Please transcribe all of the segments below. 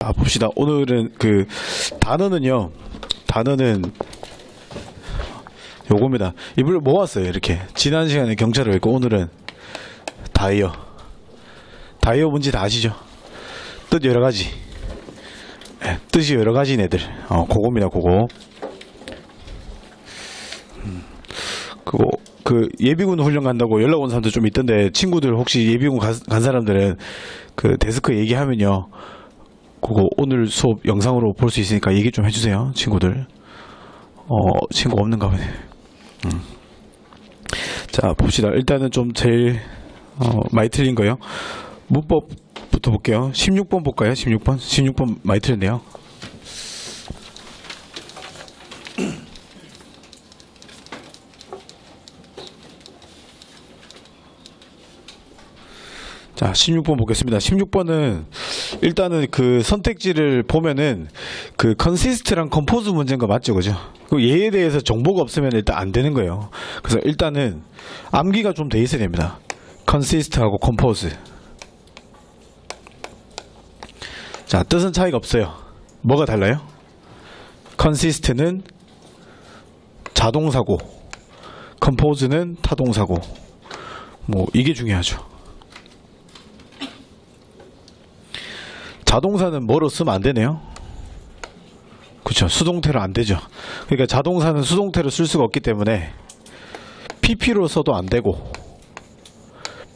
아, 봅시다. 오늘은 그 단어는요. 단어는 요겁니다. 이걸 모았어요. 이렇게 지난 시간에 경찰을 했고 오늘은 다이어. 다이어 뭔지 다 아시죠? 뜻 여러 가지. 예, 뜻이 여러 가지인 애들. 어, 그겁니다. 그거. 음, 그거 그 예비군 훈련 간다고 연락 온 사람도 좀 있던데 친구들 혹시 예비군 가- 간 사람들은 그 데스크 얘기하면요. 그거 오늘 수업 영상으로 볼 수 있으니까 얘기 좀 해주세요, 친구들. 어, 친구 없는가 보네. 음. 자, 봅시다. 일단은 좀 제일, 어, 많이 틀린 거요. 문법부터 볼게요. 16번 볼까요? 16번? 16번 많이 틀렸네요. 자, 16번 보겠습니다. 16번은 일단은 그 선택지를 보면은 그 consist랑 compose 문제인 거 맞죠, 그죠? 그 얘에 대해서 정보가 없으면 일단 안 되는 거예요. 그래서 일단은 암기가 좀 돼 있어야 됩니다. consist하고 compose. 자, 뜻은 차이가 없어요. 뭐가 달라요? consist는 자동사고, 컴포즈는 타동사고. 뭐 이게 중요하죠. 자동사는 뭐로 쓰면 안 되네요. 그렇죠. 수동태로 안 되죠. 그러니까 자동사는 수동태로 쓸 수가 없기 때문에 PP로 써도 안 되고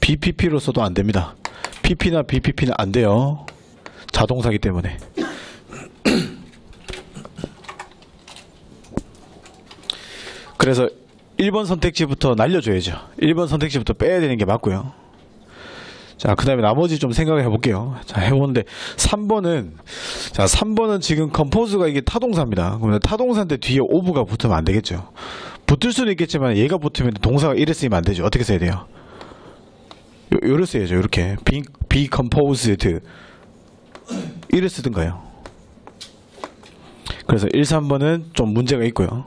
BPP로 써도 안 됩니다. PP나 BPP는 안 돼요. 자동사기 때문에. 그래서 1번 선택지부터 날려줘야죠. 1번 선택지부터 빼야 되는 게 맞고요. 자, 그 다음에 나머지 좀 생각을 해볼게요. 자, 해보는데, 3번은, 자, 3번은 지금 compose가 이게 타동사입니다. 그러면 타동사인데 뒤에 of가 붙으면 안 되겠죠. 붙을 수는 있겠지만 얘가 붙으면 동사가 이래 쓰이면 안 되죠. 어떻게 써야 돼요? 요, 요를 써야죠. 이렇게. be, be composed. 이래 쓰든가요. 그래서 1, 3번은 좀 문제가 있고요.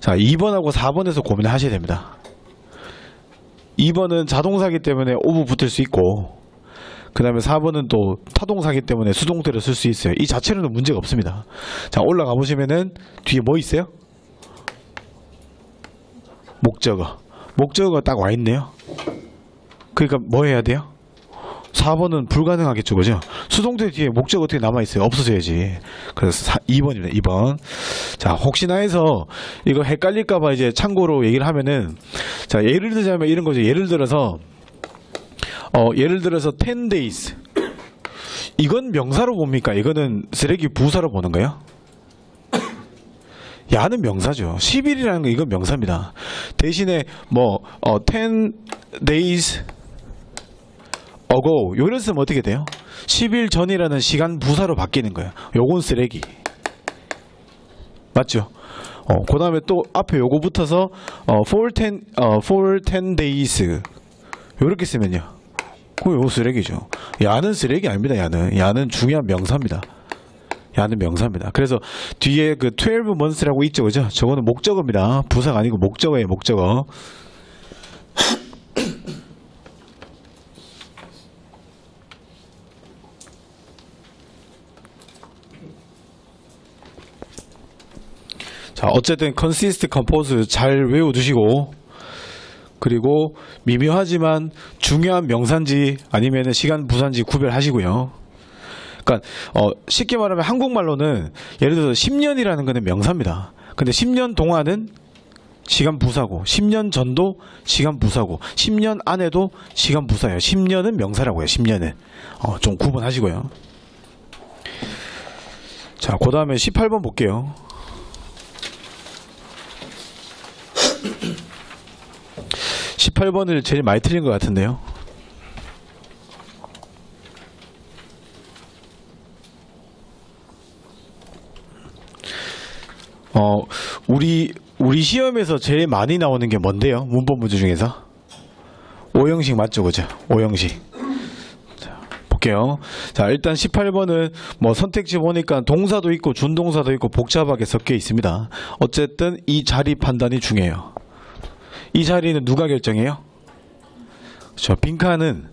자, 2번하고 4번에서 고민을 하셔야 됩니다. 2번은 자동사기 때문에 of 붙을 수 있고 그 다음에 4번은 또 타동사기 때문에 수동태를 쓸 수 있어요. 이 자체로는 문제가 없습니다. 자 올라가 보시면은 뒤에 뭐 있어요? 목적어. 목적어가 딱 와 있네요. 그러니까 뭐 해야 돼요? 4번은 불가능하겠죠, 그죠? 수동태 뒤에 목적 어떻게 남아있어요? 없어져야지. 그래서 4, 2번입니다, 2번. 자, 혹시나 해서 이거 헷갈릴까봐 이제 참고로 얘기를 하면은, 자, 예를 들자면 이런 거죠. 예를 들어서, 어, 예를 들어서 10 days. 이건 명사로 봅니까? 이거는 쓰레기 부사로 보는 거예요? 야는 명사죠. 10일이라는 거 이건 명사입니다. 대신에 뭐, 어, 10 days ago 요를 쓰면 어떻게 돼요? 10일 전이라는 시간 부사로 바뀌는 거예요. 요건 쓰레기. 맞죠? 어, 그 다음에 또 앞에 요거 붙어서 어, for 10, 어, for 10 days 요렇게 쓰면요. 그 요거 쓰레기죠. 야는 쓰레기 아닙니다. 야는. 야는 중요한 명사입니다. 야는 명사입니다. 그래서 뒤에 그 12 months라고 있죠. 그죠? 저거는 목적어입니다. 부사가 아니고 목적어예요. 목적어. 자, 어쨌든 consist, compose 잘 외워두시고 그리고 미묘하지만 중요한 명사인지 아니면 시간 부사인지 구별하시고요. 그러니까 어, 쉽게 말하면 한국말로는 예를 들어서 10년이라는 거는 명사입니다. 근데 10년 동안은 시간 부사고 10년 전도 시간 부사고 10년 안에도 시간 부사예요. 10년은 명사라고요. 10년은 어, 좀 구분하시고요. 자, 그 다음에 18번 볼게요. 18번을 제일 많이 틀린 것 같은데요. 어, 우리, 우리 시험에서 제일 많이 나오는 게 뭔데요? 문법 문제 중에서? 오형식 맞죠, 그죠? 오형식. 자, 볼게요. 자, 일단 18번은 뭐 선택지 보니까 동사도 있고 준동사도 있고 복잡하게 섞여 있습니다. 어쨌든 이 자리 판단이 중요해요. 이 자리는 누가 결정해요? 저 빈칸은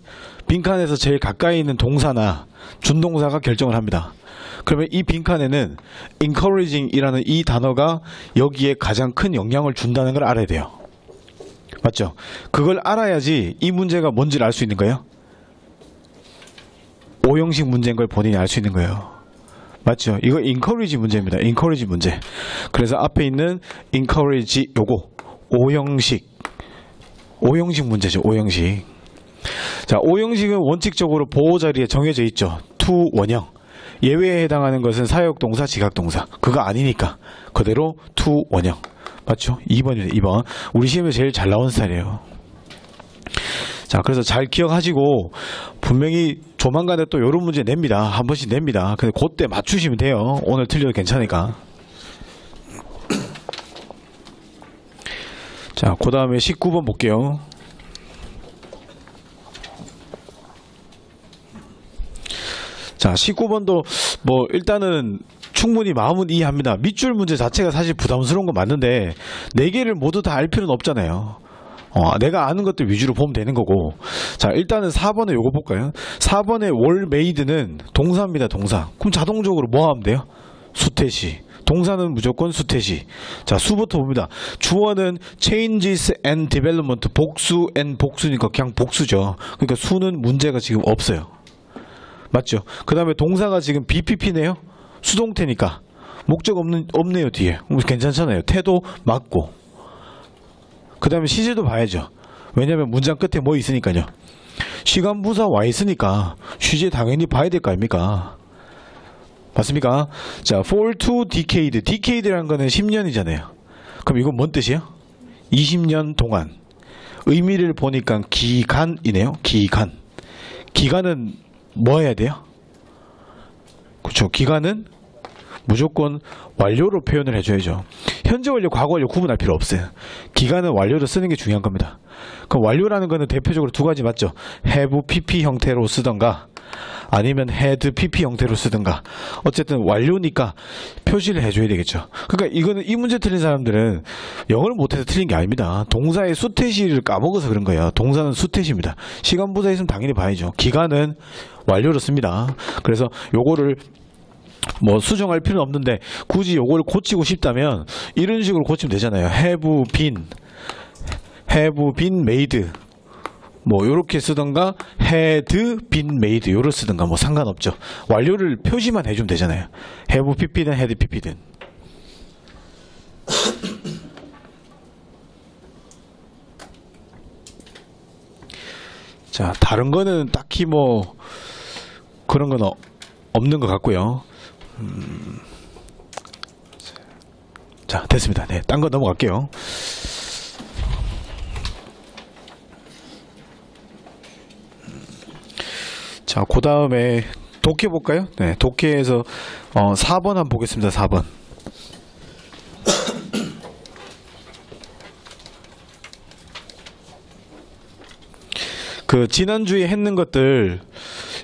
빈칸에서 제일 가까이 있는 동사나 준동사가 결정을 합니다. 그러면 이 빈칸에는 encouraging이라는 이 단어가 여기에 가장 큰 영향을 준다는 걸 알아야 돼요. 맞죠? 그걸 알아야지 이 문제가 뭔지를 알 수 있는 거예요. 오형식 문제인 걸 본인이 알 수 있는 거예요. 맞죠? 이거 encourage 문제입니다. encourage 문제. 그래서 앞에 있는 encourage 요거 오형식 오형식 문제죠. 오형식. 자, 오형식은 원칙적으로 보어 자리에 정해져 있죠. to 원형. 예외에 해당하는 것은 사역동사, 지각동사. 그거 아니니까 그대로 to 원형. 맞죠? 2번입니다. 2번. 우리 시험에 제일 잘 나온 스타일이에요. 자, 그래서 잘 기억하시고 분명히 조만간에 또 이런 문제 냅니다. 한 번씩 냅니다. 근데 그때 맞추시면 돼요. 오늘 틀려도 괜찮으니까. 자, 그 다음에 19번 볼게요. 자, 19번도 뭐 일단은 충분히 마음은 이해합니다. 밑줄 문제 자체가 사실 부담스러운 건 맞는데 네 개를 모두 다 알 필요는 없잖아요. 어, 내가 아는 것들 위주로 보면 되는 거고. 자, 일단은 4번에 요거 볼까요? 4번에 were made는 동사입니다, 동사. 그럼 자동적으로 뭐 하면 돼요? 수태시. 동사는 무조건 수태시. 자, 수부터 봅니다. 주어는 changes and development. 복수 and 복수니까 그냥 복수죠. 그러니까 수는 문제가 지금 없어요. 맞죠? 그 다음에 동사가 지금 BPP네요? 수동태니까. 목적 없는, 없네요, 뒤에. 뭐 괜찮잖아요. 태도 맞고. 그 다음에 시제도 봐야죠. 왜냐면 문장 끝에 뭐 있으니까요. 시간 부사 와 있으니까 시제 당연히 봐야 될 거 아닙니까? 맞습니까? 자, fall to decade. decade라는 거는 10년이잖아요. 그럼 이건 뭔 뜻이에요? 20년 동안. 의미를 보니까 기간이네요. 기간. 기간은 뭐 해야 돼요? 그렇죠. 기간은 무조건 완료로 표현을 해줘야죠. 현재 완료, 과거 완료 구분할 필요 없어요. 기간은 완료로 쓰는 게 중요한 겁니다. 그럼 완료라는 거는 대표적으로 두 가지 맞죠? have pp 형태로 쓰던가 아니면 had pp 형태로 쓰든가 어쨌든 완료니까 표시를 해줘야 되겠죠. 그러니까 이거는 이 문제 틀린 사람들은 영어를 못해서 틀린 게 아닙니다. 동사의 수태시를 까먹어서 그런 거예요. 동사는 수태시입니다. 시간 부사 있으면 당연히 봐야죠. 기간은 완료로 씁니다. 그래서 요거를 뭐 수정할 필요는 없는데 굳이 요걸 고치고 싶다면 이런 식으로 고치면 되잖아요. have been, have been made. 뭐 요렇게 쓰던가 had been made 요를 쓰던가 뭐 상관없죠. 완료를 표시만 해주면 되잖아요. have pp든 had pp든. 자 다른 거는 딱히 뭐 그런 건 어- 없는 것 같고요. 자, 됐습니다. 네, 딴 거 넘어갈게요. 자, 그 다음에 독해 볼까요? 네, 독해에서 어, 4번 한번 보겠습니다. 4번. 그 지난주에 했는 것들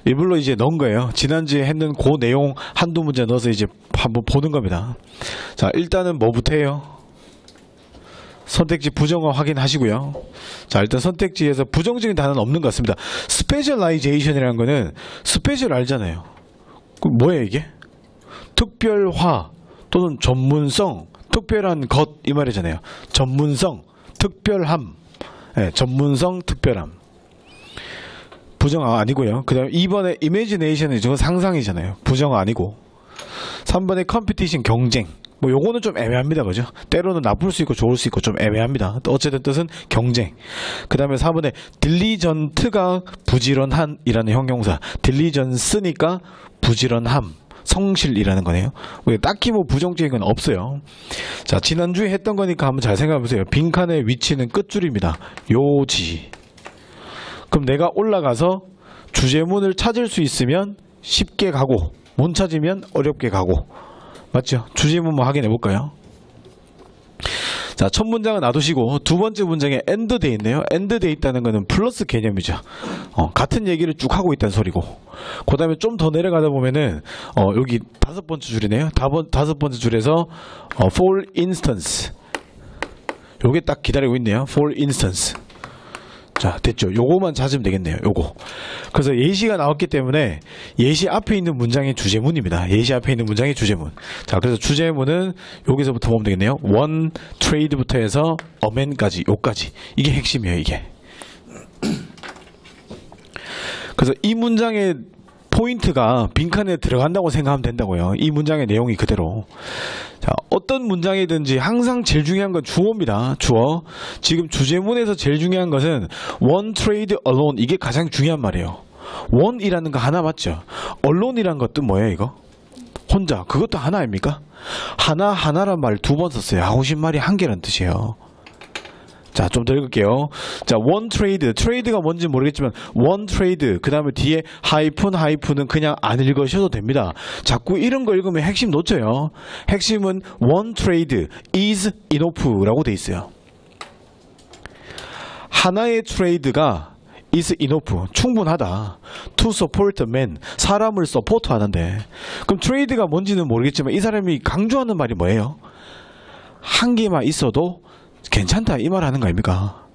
일부러 이제 넣은 거예요. 지난주에 했는 그 내용 한두 문제 넣어서 이제 한번 보는 겁니다. 자, 일단은 뭐부터 해요? 선택지 부정어 확인하시고요. 자, 일단 선택지에서 부정적인 단어는 없는 것 같습니다. specialization이라는 거는 special 알잖아요. 그 뭐예요, 이게? 특별화 또는 전문성, 특별한 것 이 말이잖아요. 전문성, 특별함. 예, 전문성, 특별함. 부정어 아니고요. 그 다음에 2번에 이미지네이션은 저건 상상이잖아요. 부정어 아니고. 3번에 컴피티션 경쟁. 뭐 요거는 좀 애매합니다. 그죠? 때로는 나쁠 수 있고 좋을 수 있고 좀 애매합니다. 또 어쨌든 뜻은 경쟁. 그 다음에 4번에 딜리전트가 부지런한이라는 형용사. 딜리전스니까 부지런함. 성실이라는 거네요. 왜 딱히 뭐 부정적인 건 없어요. 자, 지난주에 했던 거니까 한번 잘 생각해 보세요. 빈칸의 위치는 끝줄입니다. 요지. 그럼 내가 올라가서 주제문을 찾을 수 있으면 쉽게 가고 못 찾으면 어렵게 가고 맞죠? 주제문 뭐 확인해 볼까요? 자, 첫 문장은 놔두시고 두 번째 문장에 end 돼 있네요. end 돼 있다는 거는 플러스 개념이죠. 어, 같은 얘기를 쭉 하고 있다는 소리고. 그다음에 좀 더 내려가다 보면은 어, 여기 다섯 번째 줄이네요. 다번, 다섯 번째 줄에서 어, for instance 요게 딱 기다리고 있네요. for instance. 자, 됐죠. 요거만 찾으면 되겠네요. 요거. 그래서 예시가 나왔기 때문에 예시 앞에 있는 문장의 주제문입니다. 예시 앞에 있는 문장의 주제문. 자, 그래서 주제문은 여기서부터 보면 되겠네요. 원 트레이드부터 해서 어맨까지 요까지. 이게 핵심이에요, 이게. 그래서 이 문장의 포인트가 빈칸에 들어간다고 생각하면 된다고요. 이 문장의 내용이 그대로. 자, 어떤 문장이든지 항상 제일 중요한 건 주어입니다. 주어. 지금 주제문에서 제일 중요한 것은 one trade alone 이게 가장 중요한 말이에요. one이라는 거 하나 맞죠? alone이라는 것도 뭐예요, 이거? 혼자. 그것도 하나 아닙니까? 하나 하나란 말 두 번 썼어요. 싶은 말이 한 개란 뜻이에요. 자, 좀 더 읽을게요. 자, one trade. trade가 뭔지 모르겠지만 one trade. 그다음에 뒤에 하이픈 하이픈은 그냥 안 읽으셔도 됩니다. 자꾸 이런 거 읽으면 핵심 놓쳐요. 핵심은 one trade is enough라고 돼 있어요. 하나의 trade가 is enough 충분하다 to support man 사람을 support 하는데 그럼 trade가 뭔지는 모르겠지만 이 사람이 강조하는 말이 뭐예요? 한 개만 있어도 괜찮다 이 말 하는 거 아닙니까?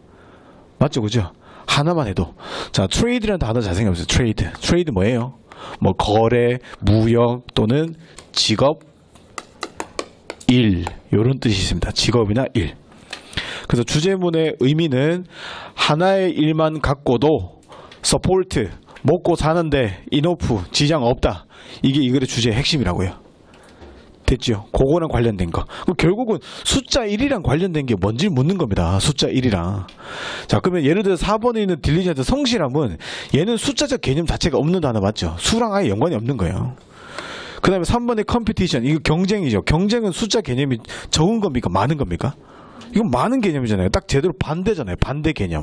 맞죠 그죠? 하나만 해도. 자 trade라는 단어 잘 생각해보세요. trade trade 뭐예요? 뭐 거래, 무역 또는 직업, 일. 이런 뜻이 있습니다. 직업이나 일. 그래서 주제문의 의미는 하나의 일만 갖고도 support 먹고 사는데 enough 지장 없다. 이게 이 글의 주제의 핵심이라고요 됐죠. 그거랑 관련된 거. 결국은 숫자 1이랑 관련된 게 뭔지 묻는 겁니다. 숫자 1이랑. 자, 그러면 예를 들어 4번에 있는 diligent 성실함은 얘는 숫자적 개념 자체가 없는 단어 맞죠? 수랑 아예 연관이 없는 거예요. 그 다음에 3번의 competition. 이거 경쟁이죠. 경쟁은 숫자 개념이 적은 겁니까? 많은 겁니까? 이건 많은 개념이잖아요. 딱 제대로 반대잖아요. 반대 개념.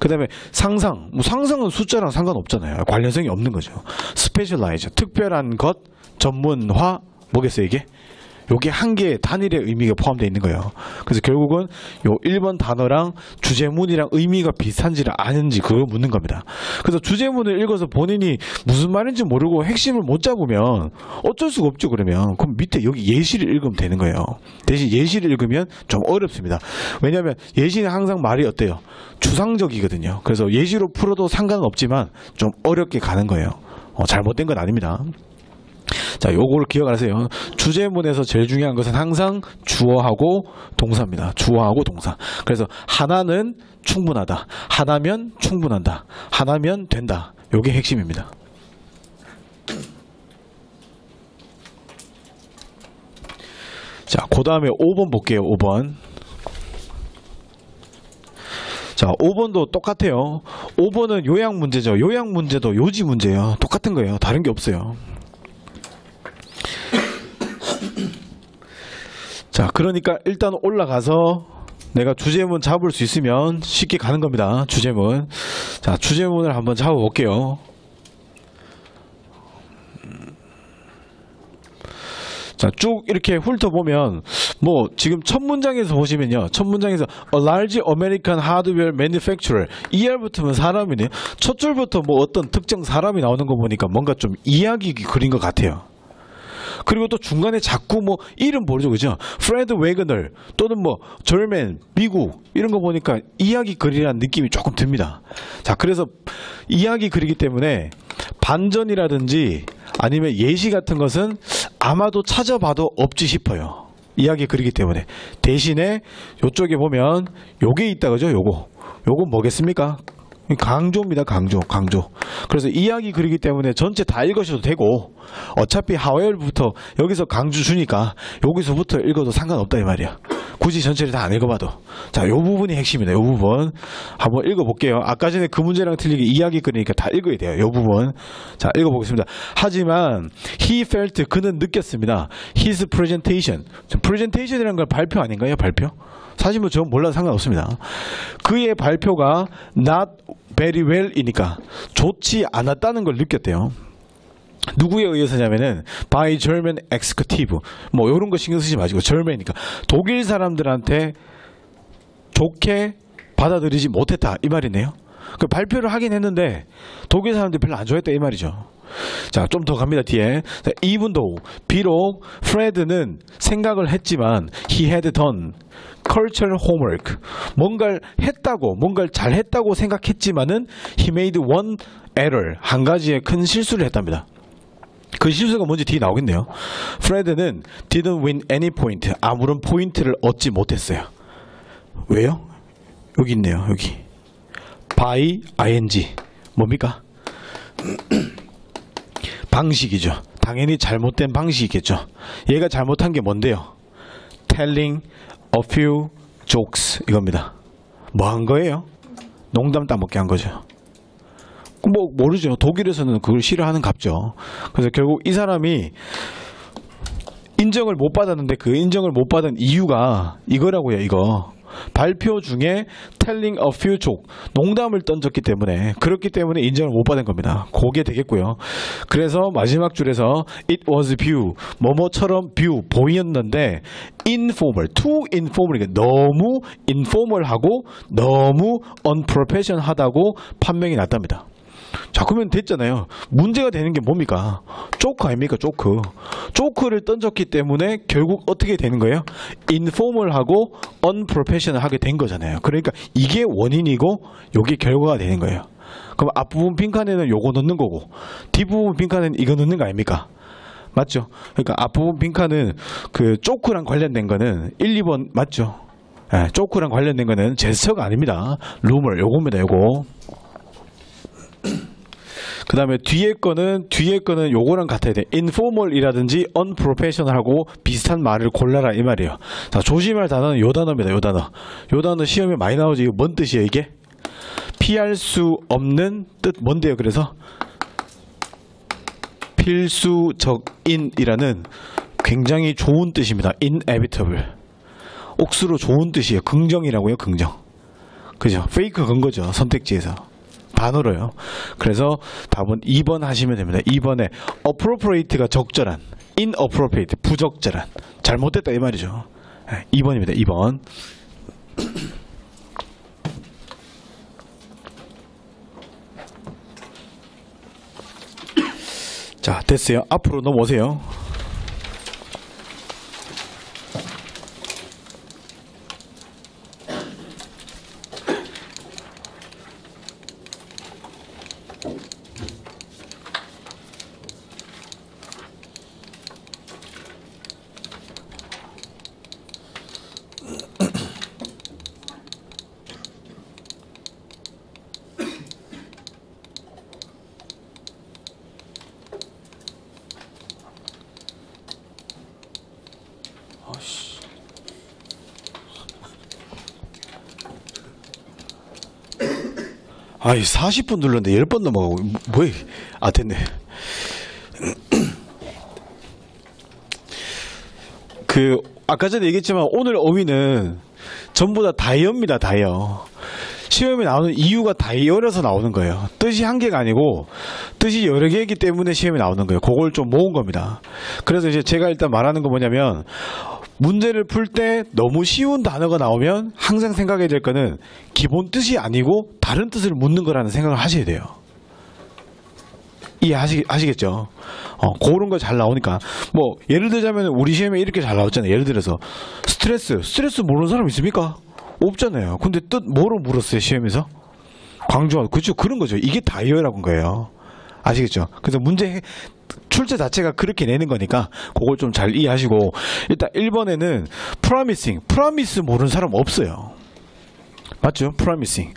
그 다음에 상상. 뭐 상상은 숫자랑 상관없잖아요. 관련성이 없는 거죠. specialize. 특별한 것, 전문화, 뭐겠어요 이게? 요게 한 개의 단일의 의미가 포함되어 있는 거예요. 그래서 결국은 요 1번 단어랑 주제문이랑 의미가 비슷한지를 아는지 그걸 묻는 겁니다. 그래서 주제문을 읽어서 본인이 무슨 말인지 모르고 핵심을 못 잡으면 어쩔 수가 없죠 그러면 그럼 밑에 여기 예시를 읽으면 되는 거예요. 대신 예시를 읽으면 좀 어렵습니다. 왜냐하면 예시는 항상 말이 어때요? 추상적이거든요. 그래서 예시로 풀어도 상관은 없지만 좀 어렵게 가는 거예요. 어, 잘못된 건 아닙니다. 자, 요거를 기억하세요. 주제문에서 제일 중요한 것은 항상 주어하고 동사입니다. 주어하고 동사. 그래서 하나는 충분하다. 하나면 충분한다. 하나면 된다. 요게 핵심입니다. 자, 그 다음에 5번 볼게요. 5번. 자, 5번도 똑같아요. 5번은 요약 문제죠. 요약 문제도 요지 문제예요. 똑같은 거예요. 다른 게 없어요. 자, 그러니까 일단 올라가서 내가 주제문 잡을 수 있으면 쉽게 가는 겁니다. 주제문. 자, 주제문을 한번 잡아볼게요. 자, 쭉 이렇게 훑어보면, 뭐, 지금 첫 문장에서 보시면요. 첫 문장에서, a large American hardware manufacturer. ER부터는 사람이네요. 첫 줄부터 뭐 어떤 특정 사람이 나오는 거 보니까 뭔가 좀 이야기 글인 것 같아요. 그리고 또 중간에 자꾸 뭐 이름 모르죠 그죠? 프레드 웨그널 또는 뭐 German 미국 이런 거 보니까 이야기 글이라는 느낌이 조금 듭니다. 자 그래서 이야기 글이기 때문에 반전이라든지 아니면 예시 같은 것은 아마도 찾아봐도 없지 싶어요. 이야기 글이기 때문에. 대신에 요쪽에 보면 요게 있다 그죠? 요거. 요거 뭐겠습니까 강조입니다. 강조, 강조. 그래서 이야기 그리기 때문에 전체 다 읽으셔도 되고 어차피 하웰부터 여기서 강조 주니까 여기서부터 읽어도 상관없다 이 말이야. 굳이 전체를 다 안 읽어봐도. 자, 요 부분이 핵심이다. 요 부분 한번 읽어볼게요. 아까 전에 그 문제랑 틀리게 이야기 그리니까 다 읽어야 돼요. 요 부분. 자, 읽어보겠습니다. 하지만 he felt 그는 느꼈습니다. his presentation. presentation이라는 걸 발표 아닌가요? 발표? 사실 뭐 저는 몰라도 상관없습니다. 그의 발표가 not very well이니까 좋지 않았다는 걸 느꼈대요. 누구에 의해서냐면은 by German executive 뭐 이런 거 신경 쓰지 마시고 German이니까 독일 사람들한테 좋게 받아들이지 못했다 이 말이네요. 그 발표를 하긴 했는데 독일 사람들이 별로 안 좋아했다 이 말이죠. 자, 좀 더 갑니다, 뒤에. 자, though, 비록 프레드는 생각을 했지만 he had done cultural. 뭔가를 했다고, 뭔가를 잘했다고 생각했지만은 he made one error. 한 가지의 큰 실수를 했답니다. 그 실수가 뭔지 뒤에 나오겠네요. 프레드는 didn't win any point. 아무런 포인트를 얻지 못했어요. 왜요? 여기 있네요, 여기. by ing. 뭡니까? 방식이죠. 당연히 잘못된 방식이겠죠. 얘가 잘못한 게 뭔데요? telling a few jokes 이겁니다. 뭐 한 거예요? 농담 따먹게 한 거죠. 뭐 모르죠. 독일에서는 그걸 싫어하는 갑죠. 그래서 결국 이 사람이 인정을 못 받았는데 그 인정을 못 받은 이유가 이거라고요. 이거 발표 중에 telling a few joke 농담을 던졌기 때문에 그렇기 때문에 인정을 못 받은 겁니다. 그게 되겠고요. 그래서 마지막 줄에서 it was view 뭐뭐처럼 view 보이었는데 informal too informal 이게 너무 informal하고 너무 unprofessional하다고 판명이 났답니다. 자 그러면 됐잖아요. 문제가 되는 게 뭡니까? 조크 아닙니까? 조크. 조크를 던졌기 때문에 결국 어떻게 되는 거예요? 인포멀하고 언프로페셔널하게 된 거잖아요. 그러니까 이게 원인이고 요게 결과가 되는 거예요. 그럼 앞부분 빈칸에는 요거 넣는 거고 뒷부분 빈칸에는 이거 넣는 거 아닙니까? 맞죠? 그러니까 앞부분 빈칸은 그 조크랑 관련된 거는 1, 2번 맞죠? 예, 조크랑 관련된 거는 제스처가 아닙니다. 루머 요겁니다. 요거. 그 다음에 뒤에 거는 뒤에 거는 요거랑 같아야 돼. informal이라든지 unprofessional하고 비슷한 말을 골라라 이 말이에요. 자 조심할 단어는 요 단어입니다. 요 단어. 요 단어 시험에 많이 나오지. 이거 뭔 뜻이에요 이게? 피할 수 없는 뜻 뭔데요? 그래서 필수적인이라는 굉장히 좋은 뜻입니다. inevitable. 옥수로 좋은 뜻이에요. 긍정이라고요. 긍정. 그죠? 페이크 건 거죠. 선택지에서. 단어로요. 그래서 답은 2번 하시면 됩니다. 2번에 appropriate가 적절한, inappropriate 부적절한, 잘못됐다 이 말이죠. 2번입니다. 2번. 자, 됐어요. 앞으로 넘어오세요. 아이 40분 눌렀는데 10번 넘어가고 뭐야 아 됐네. 그 아까 전에 얘기했지만 오늘 어휘는 전부 다 다이어입니다 다이어. 시험에 나오는 이유가 다이어라서 나오는 거예요. 뜻이 한 개가 아니고 뜻이 여러 개이기 때문에 시험에 나오는 거예요. 그걸 좀 모은 겁니다. 그래서 이제 제가 일단 말하는 거 뭐냐면 문제를 풀 때 너무 쉬운 단어가 나오면 항상 생각해야 될 거는 기본 뜻이 아니고 다른 뜻을 묻는 거라는 생각을 하셔야 돼요. 이해하시, 아시겠죠? 어, 그런 거 잘 나오니까. 뭐, 예를 들자면 우리 시험에 이렇게 잘 나왔잖아요. 예를 들어서 스트레스. 스트레스 모르는 사람 있습니까? 없잖아요. 근데 뜻 뭐로 물었어요, 시험에서? 광주와. 그죠? 그런 거죠. 이게 다이어라는 거예요. 아시겠죠? 그래서 문제 출제 자체가 그렇게 내는 거니까 그걸 좀 잘 이해하시고 일단 1번에는 promising, promise 모르는 사람 없어요. 맞죠? promising.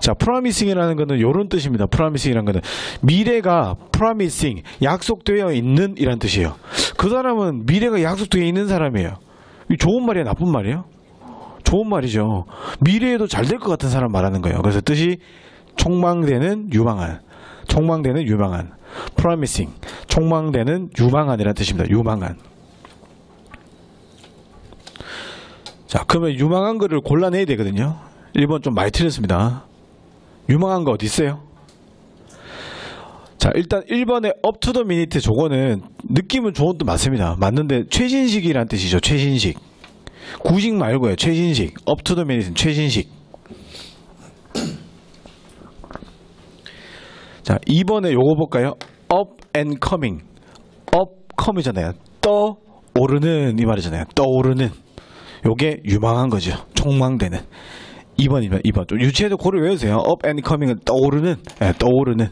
자, promising이라는 거는 이런 뜻입니다. promising이라는 거는 미래가 promising, 약속되어 있는 이란 뜻이에요. 그 사람은 미래가 약속되어 있는 사람이에요. 이 좋은 말이야, 나쁜 말이에요? 좋은 말이죠. 미래에도 잘 될 것 같은 사람 말하는 거예요. 그래서 뜻이 촉망되는 유망한, 촉망되는 유망한, promising, 촉망되는 유망한이라는 뜻입니다. 유망한. 자, 그러면 유망한 거를 골라내야 되거든요. 1번 좀 많이 틀렸습니다. 유망한 거 어디 있어요? 자, 일단 1번에 up to the minute 저거는 느낌은 좋은 뜻 맞습니다. 맞는데 최신식이란 뜻이죠. 최신식. 구식 말고요. 최신식. the minute는 최신식. 자, 2번에 요거 볼까요? up and coming. up come이잖아요. 떠오르는 이 말이잖아요. 떠오르는. 요게 유망한 거죠. 촉망되는. 2번이면 2번. 좀 유치해도 고를 외우세요. up and coming은 떠오르는. 예, 떠오르는.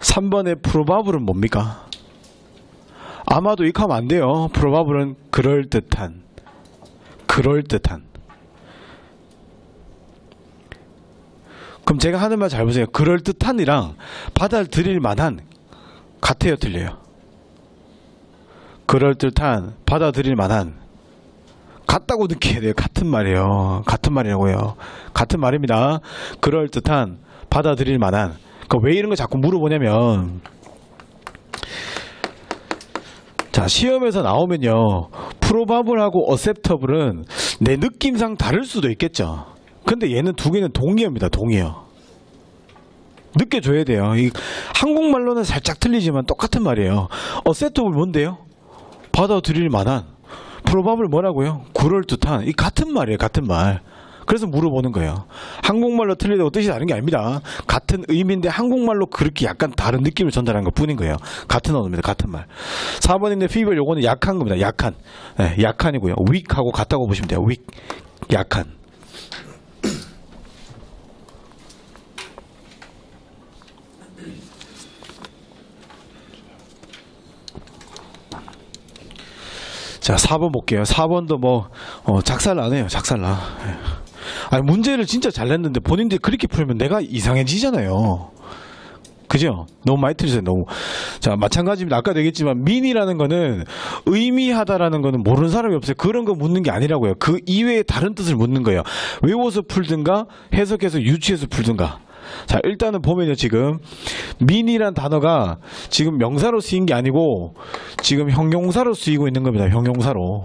3번의 probable은 뭡니까? 아마도 이렇게 하면 안 돼요. probable은 그럴듯한. 그럴듯한. 그럼 제가 하는 말 잘 보세요. 그럴 듯한이랑 받아들일 만한 같아요, 틀려요? 그럴 듯한, 받아들일 만한 같다고 느껴야 돼요. 같은 말이에요. 같은 말이라고요. 같은 말입니다. 그럴 듯한, 받아들일 만한. 그러니까 왜 이런 거 자꾸 물어보냐면 자 시험에서 나오면요 프로바블하고 어셉터블은 내 느낌상 다를 수도 있겠죠 근데 얘는 두 개는 동의어입니다 동의어 느껴줘야 돼요 이 한국말로는 살짝 틀리지만 똑같은 말이에요 어셉터블 뭔데요 받아들일 만한 프로바블 뭐라고요 그럴듯한 이 같은 말이에요 같은 말 그래서 물어보는 거예요. 한국말로 틀리다고 뜻이 다른 게 아닙니다. 같은 의미인데 한국말로 그렇게 약간 다른 느낌을 전달한 것 뿐인 거예요. 같은 언어입니다. 같은 말. 4번에 있는 feeble 요거는 약한 겁니다. 약한. 네, 약한이고요. weak하고 같다고 보시면 돼요. weak. 약한. 자, 4번 볼게요. 4번도 뭐, 어, 작살나네요. 작살나. 예. 아니, 문제를 진짜 잘 냈는데 본인들이 그렇게 풀면 내가 이상해지잖아요. 그죠? 너무 많이 틀리세요, 너무. 자, 마찬가지입니다. 아까도 얘기했지만, 민이라는 거는 의미하다라는 거는 모르는 사람이 없어요. 그런 거 묻는 게 아니라고요. 그 이외에 다른 뜻을 묻는 거예요. 외워서 풀든가, 해석해서 유추해서 풀든가. 자, 일단은 보면요, 지금. 민이란 단어가 지금 명사로 쓰인 게 아니고, 지금 형용사로 쓰이고 있는 겁니다. 형용사로.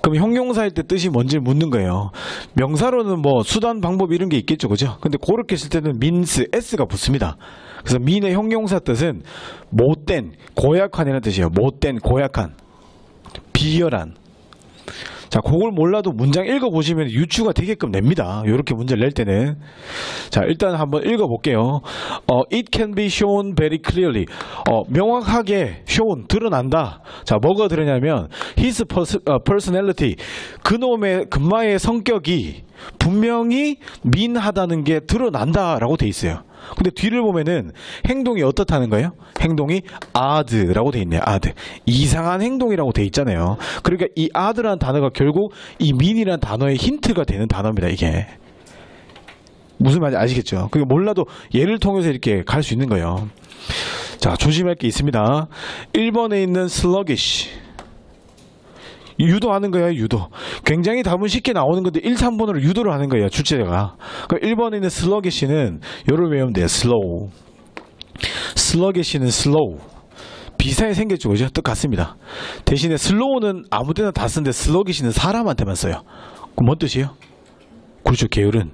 그럼 형용사일 때 뜻이 뭔지 묻는 거예요. 명사로는 뭐 수단 방법 이런 게 있겠죠, 그죠? 근데 그렇게 쓸 때는 means s가 붙습니다. 그래서 mean의 형용사 뜻은 못된, 고약한이라는 뜻이에요. 못된, 고약한, 비열한. 자, 그걸 몰라도 문장 읽어보시면 유추가 되게끔 냅니다. 이렇게 문제를 낼 때는. 자, 일단 한번 읽어볼게요. 어, it can be shown very clearly. 어, 명확하게 shown, 드러난다. 자, 뭐가 드러냐면, his 어, personality. 그놈의, 금마의 성격이 분명히 민하다는 게 드러난다라고 돼 있어요. 근데 뒤를 보면은 행동이 어떻다는 거예요? 행동이 odd라고 돼 있네요. odd. 이상한 행동이라고 돼 있잖아요. 그러니까 이 odd라는 단어가 결국 이 민이라는 단어의 힌트가 되는 단어입니다. 이게. 무슨 말인지 아시겠죠? 그게 몰라도 예를 통해서 이렇게 갈 수 있는 거예요. 자, 조심할 게 있습니다. 1번에 있는 sluggish. 유도하는 거예요, 유도. 굉장히 답은 쉽게 나오는 건데 1, 3번으로 유도를 하는 거예요, 주체가. 그 1번에 있는 slugish는 요를 외우면 돼요, slow. slugish는 slow. 비슷하게 생겼죠, 그죠? 똑같습니다. 대신에 slow는 아무 데나 다 쓰는데 slugish는 사람한테만 써요. 그럼 뭔 뜻이에요? 그렇죠, 계열은.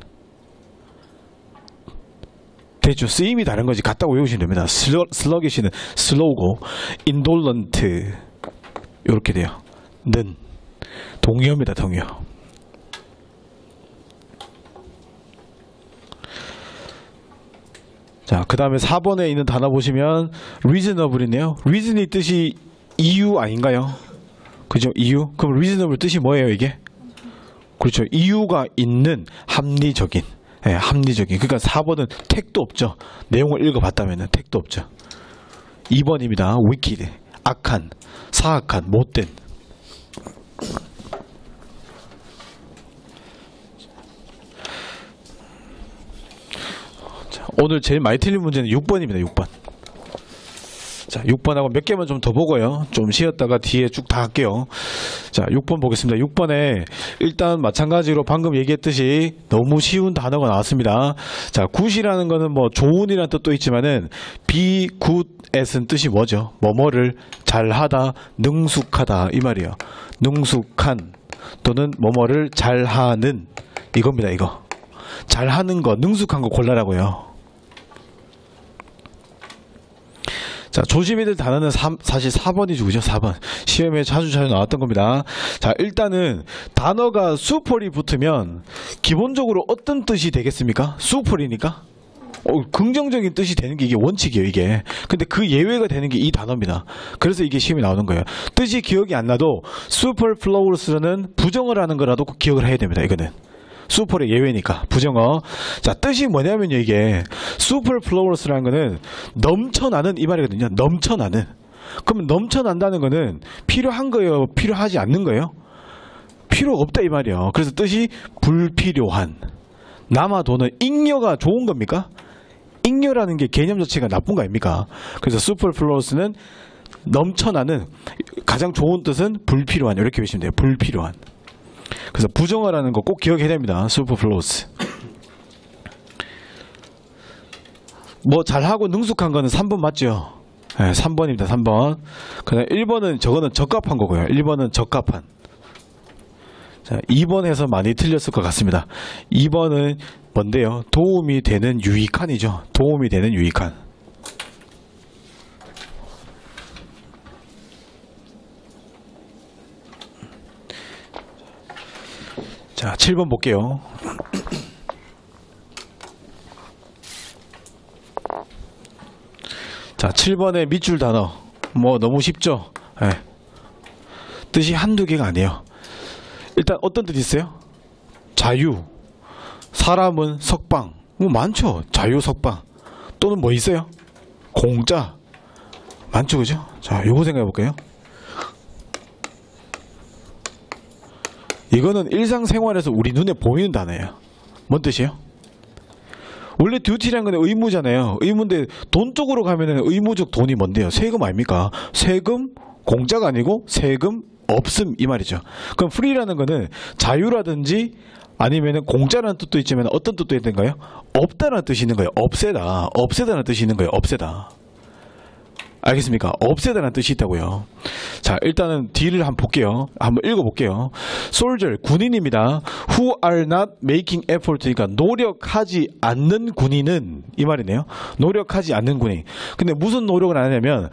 됐죠. 쓰임이 다른 거지. 같다고 외우시면 됩니다. 슬러, slugish는 slow고, indolent. 요렇게 돼요. 는. 동의어입니다, 동의어. 자, 그 다음에 4번에 있는 단어 보시면 reasonable이네요. reason이 뜻이 이유 아닌가요? 그죠? 이유? 그럼 reasonable 뜻이 뭐예요, 이게? 그렇죠. 이유가 있는 합리적인. 예, 합리적인. 그러니까 4번은 택도 없죠. 내용을 읽어봤다면 택도 없죠. 2번입니다. wicked. 악한, 사악한, 못된. 자, 오늘 제일 많이 틀린 문제는 6번입니다. 6번. 자, 6번하고 몇 개만 좀 더 보고요. 좀 쉬었다가 뒤에 쭉 다 할게요. 자, 6번 보겠습니다. 6번에 일단 마찬가지로 방금 얘기했듯이 너무 쉬운 단어가 나왔습니다. 자, 굿이라는 거는 뭐 좋은이라는 뜻도 있지만은 be good at은 뜻이 뭐죠? 뭐뭐를 잘하다, 능숙하다 이 말이에요. 능숙한 또는 뭐뭐를 잘하는 이겁니다. 이거. 잘하는 거, 능숙한 거 골라라고요. 자, 될 단어는 삼- 사실 4번이죠. 그죠? 4번. 시험에 자주 자주 나왔던 겁니다. 자, 일단은 단어가 수폴이 붙으면 기본적으로 어떤 뜻이 되겠습니까? 수폴이니까? 어, 긍정적인 뜻이 되는 게 이게 원칙이에요, 이게. 근데 그 예외가 되는 게 이 단어입니다. 그래서 이게 시험이 나오는 거예요. 뜻이 기억이 안 나도 superfluous는 부정을 하는 거라도 꼭 기억을 해야 됩니다, 이거는. 슈퍼의 예외니까 부정어. 자 뜻이 뭐냐면요 이게 superfluous라는 거는 넘쳐나는 이 말이거든요. 넘쳐나는. 그러면 넘쳐난다는 거는 필요한 거예요, 필요하지 않는 거예요? 필요 없다 이 말이에요. 그래서 뜻이 불필요한. 남아도는 잉여가 좋은 겁니까? 잉여라는 게 개념 자체가 나쁜 거 아닙니까? 그래서 superfluous는 넘쳐나는 가장 좋은 뜻은 불필요한 이렇게 보시면 돼요. 불필요한. 그래서 부정어라는 거 꼭 기억해야 됩니다. superfluous. 뭐 잘하고 능숙한 거는 3번 맞죠? 네, 3번입니다. 3번. 그다음 1번은 저거는 적합한 거고요. 1번은 적합한. 자, 2번에서 많이 틀렸을 것 같습니다. 2번은 뭔데요? 도움이 되는 유익한이죠. 도움이 되는 유익한. 자, 7번 볼게요. 자, 7번의 밑줄 단어. 뭐 너무 쉽죠? 예. 뜻이 한두 개가 아니에요. 일단 어떤 뜻이 있어요? 자유. 사람은 석방. 뭐 많죠. 자유 석방. 또는 뭐 있어요? 공짜. 많죠, 그죠? 자, 요거 생각해 볼게요. 이거는 일상생활에서 우리 눈에 보이는 단어예요. 뭔 뜻이에요? 원래 듀티라는 건 의무잖아요. 의무인데 돈 쪽으로 가면은 의무적 돈이 뭔데요? 세금 아닙니까? 세금 공짜가 아니고 세금 없음 이 말이죠. 그럼 프리라는 거는 자유라든지 아니면은 공짜라는 뜻도 있지만 어떤 뜻도 있는가요? 없다라는 뜻이 있는 거예요. 없애다. 없애다라는 뜻이 있는 거예요. 없애다. 알겠습니까? 없애다라는 뜻이 있다고요. 자, 일단은 D를 한번 볼게요. 한번 읽어볼게요. soldier, 군인입니다. who are not making effort, 그러니까 노력하지 않는 군인은 이 말이네요. 노력하지 않는 군인. 근데 무슨 노력을 안 하냐면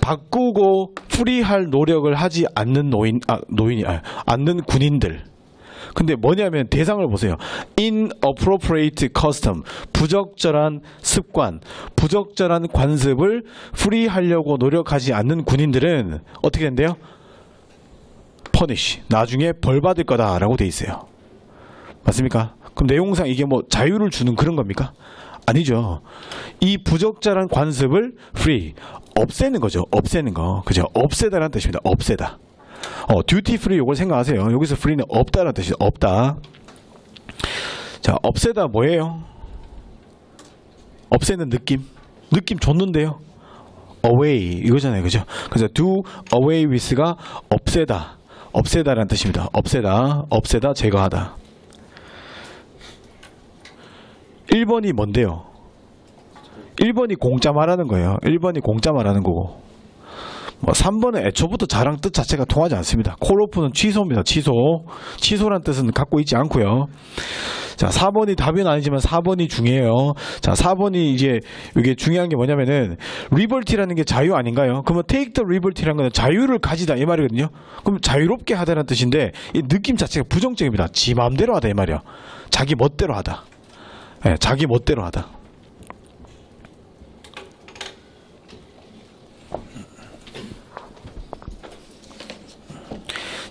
바꾸고 풀이할 노력을 하지 않는 노인, 아, 노인이, 아, 않는 군인들. 근데 뭐냐면 대상을 보세요. inappropriate custom 부적절한 습관, 부적절한 관습을 풀이하려고 노력하지 않는 군인들은 어떻게 된대요? punish 나중에 벌 받을 거다라고 돼 있어요. 맞습니까? 그럼 내용상 이게 뭐 자유를 주는 그런 겁니까? 아니죠. 이 부적절한 관습을 free 없애는 거죠. 없애는 거. 그죠? 없애다라는 뜻입니다. 없애다. 어, duty free 요걸 생각하세요. 여기서 free는 없다라는 뜻이 없다. 자, 없애다 뭐예요? 없애는 느낌. 느낌 줬는데요. away 이거잖아요. 그죠? 그래서 do away with가 없애다. 없애다라는 뜻입니다. 없애다. 없애다. 제거하다. 1번이 뭔데요? 1번이 공짜 말하는 거예요. 1번이 공짜 말하는 거고. 뭐 3번은 애초부터 자랑 뜻 자체가 통하지 않습니다. 콜오프는 취소입니다. 취소. 취소란 뜻은 갖고 있지 않고요. 자, 4번이 답은 아니지만 4번이 중요해요. 자, 4번이 이제 이게 중요한 게 뭐냐면은 리버티라는 게 자유 아닌가요? 그러면 take the liberty라는 건 자유를 가지다 이 말이거든요. 그럼 자유롭게 하다는 뜻인데 이 느낌 자체가 부정적입니다. 지 마음대로 하다 이 말이야. 자기 멋대로 하다. 예, 자기 멋대로 하다.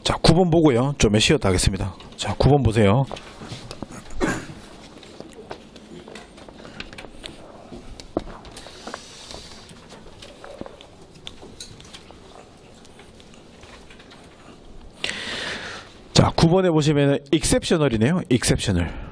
자, 9번 보고요. 좀 쉬었다 하겠습니다. 자, 9번 보세요. 자, 9번에 보시면 exceptional이네요. exceptional.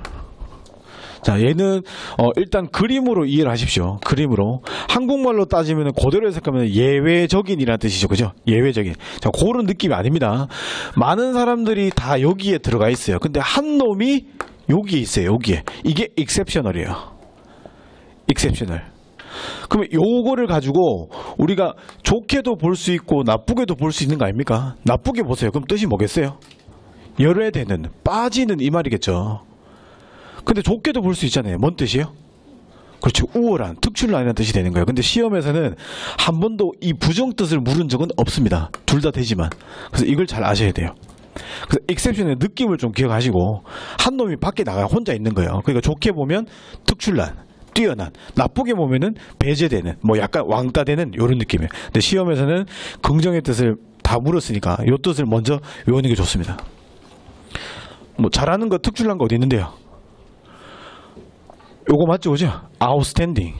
자, 얘는 어, 일단 그림으로 이해를 하십시오. 그림으로 한국말로 따지면 그대로 해석하면 예외적인이라는 뜻이죠, 그죠? 예외적인. 자, 그런 느낌이 아닙니다. 많은 사람들이 다 여기에 들어가 있어요. 근데 한 놈이 여기에 있어요. 여기에 이게 exceptional이에요. exceptional. 그러면 요거를 가지고 우리가 좋게도 볼 수 있고 나쁘게도 볼 수 있는 거 아닙니까? 나쁘게 보세요. 그럼 뜻이 뭐겠어요? 열애되는 빠지는 이 말이겠죠. 근데 좋게도 볼 수 있잖아요. 뭔 뜻이에요? 그렇죠. 우월한, 특출난이라는 뜻이 되는 거예요. 근데 시험에서는 한 번도 이 부정 뜻을 물은 적은 없습니다. 둘 다 되지만. 그래서 이걸 잘 아셔야 돼요. 그래서 익셉션의 느낌을 좀 기억하시고 한 놈이 밖에 나가 혼자 있는 거예요. 그러니까 좋게 보면 특출난, 뛰어난 나쁘게 보면은 배제되는 뭐 약간 왕따되는 이런 느낌이에요. 근데 시험에서는 긍정의 뜻을 다 물었으니까 요 뜻을 먼저 외우는 게 좋습니다. 뭐 잘하는 거 특출난 거 어디 있는데요? 요거 맞죠, 그죠? outstanding.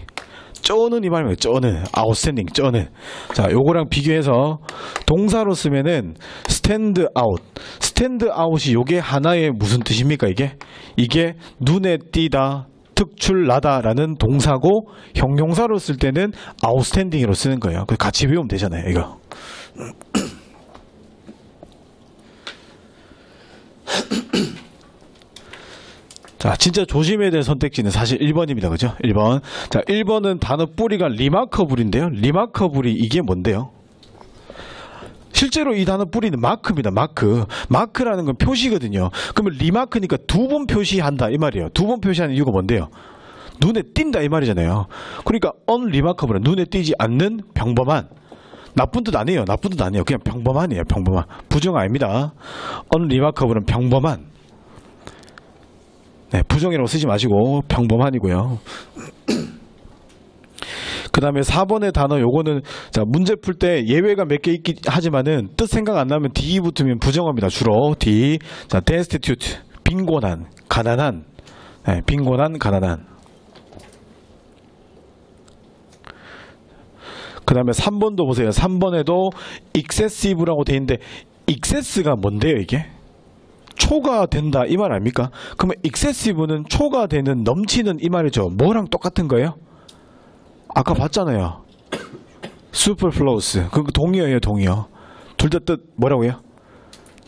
쩌는 이 말이에요. 쩌는 outstanding 쩌는. 자, 요거랑 비교해서 동사로 쓰면은 stand out. stand out이 요게 하나의 무슨 뜻입니까, 이게? 이게 눈에 띄다, 특출나다라는 동사고 형용사로 쓸 때는 outstanding으로 쓰는 거예요. 그 같이 외우면 되잖아요, 이거. 자, 진짜 조심해야 될 선택지는 사실 1번입니다. 그죠? 1번. 자, 1번은 단어 뿌리가 리마커블인데요. 리마커블이 이게 뭔데요? 실제로 이 단어 뿌리는 마크입니다. 마크. 마크라는 건 표시거든요. 그러면 remark니까 두 번 표시한다 이 말이에요. 두 번 표시하는 이유가 뭔데요? 눈에 띈다 이 말이잖아요. 그러니까 unremarkable은 눈에 띄지 않는 평범한 나쁜 뜻 아니에요. 나쁜 뜻 아니에요. 그냥 평범한이에요. 평범한. 부정 아닙니다. unremarkable은 평범한. 네, 부정이라고 쓰지 마시고 평범한이고요. 그 다음에 4번의 단어 요거는 자 문제 풀 때 예외가 몇 개 있긴 하지만은 뜻 생각 안 나면 D 붙으면 부정어입니다. 주로 D. 자 destitute 빈곤한 가난한 네, 빈곤한 가난한 그 다음에 3번도 보세요. 3번에도 excessive라고 돼 있는데 excess가 뭔데요 이게? 초과된다 이 말 아닙니까? 그러면 excessive는 초과되는 넘치는 이 말이죠. 뭐랑 똑같은 거예요? 아까 봤잖아요. superfluous. 그 동의어예요, 동의어. 둘 다 뜻 뭐라고요?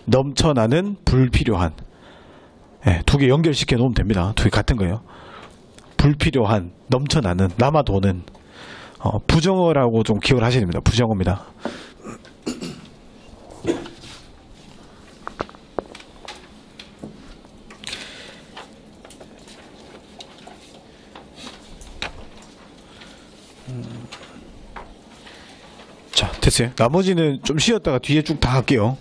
넘쳐나는 불필요한. 예, 두개 연결시켜 놓으면 됩니다. 두 개 같은 거예요. 불필요한, 넘쳐나는, 남아 도는. 어, 부정어라고 좀 기억을 하셔야 됩니다. 부정어입니다. 자, 됐어요. 나머지는 좀 쉬었다가 뒤에 쭉 다 할게요.